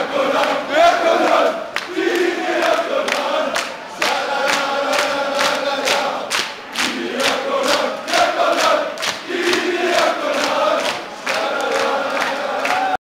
Coca-Cola.